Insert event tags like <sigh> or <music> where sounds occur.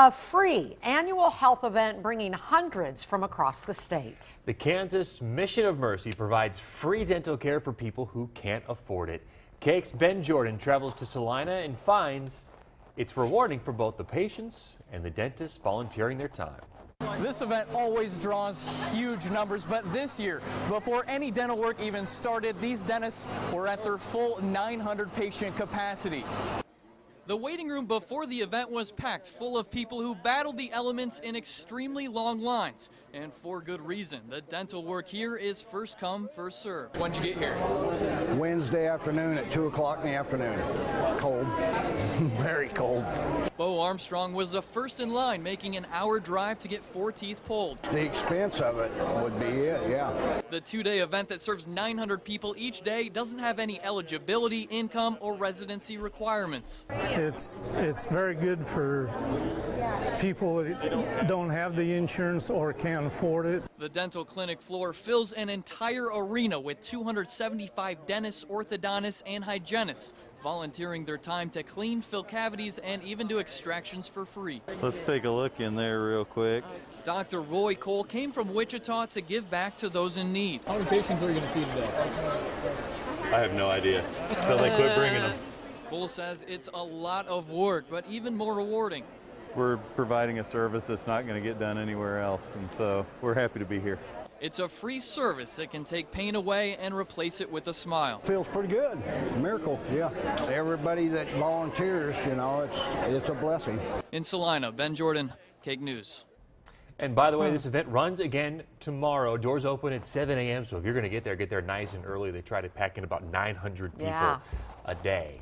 A free annual health event bringing hundreds from across the state. The Kansas Mission of Mercy provides free dental care for people who can't afford it. KAKE's Ben Jordan travels to Salina and finds it's rewarding for both the patients and the dentists volunteering their time. This event always draws huge numbers, but this year, before any dental work even started, these dentists were at their full 900 patient capacity. The waiting room before the event was packed full of people who battled the elements in extremely long lines. And for good reason. The dental work here is first come, first serve. When'd you get here? Wednesday afternoon at 2 o'clock in the afternoon. Cold. <laughs> Very cold. Bo Armstrong was the first in line, making an hour drive to get four teeth pulled. The expense of it would be it, yeah. The two-day event that serves 900 people each day doesn't have any eligibility, income, or residency requirements. It's it's very good for people that don't have the insurance or can't afford it. The dental clinic floor fills an entire arena with 275 dentists, orthodontists, and hygienists volunteering their time to clean, fill cavities, and even do extractions for free. Let's take a look in there real quick. Dr. Roy Cole came from Wichita to give back to those in need. How many patients are you going to see today? I have no idea until they quit bringing them. <laughs> Bull says it's a lot of work, but even more rewarding. We're providing a service that's not going to get done anywhere else, and so we're happy to be here. It's a free service that can take pain away and replace it with a smile. Feels pretty good. Miracle, yeah. Everybody that volunteers, you know, it's it's a blessing. In Salina, Ben Jordan, KAKE News. And by the way, this event runs again tomorrow. Doors open at 7 a.m. So if you're going to get there, get there nice and early. They try to pack in about 900 people Yeah. a day.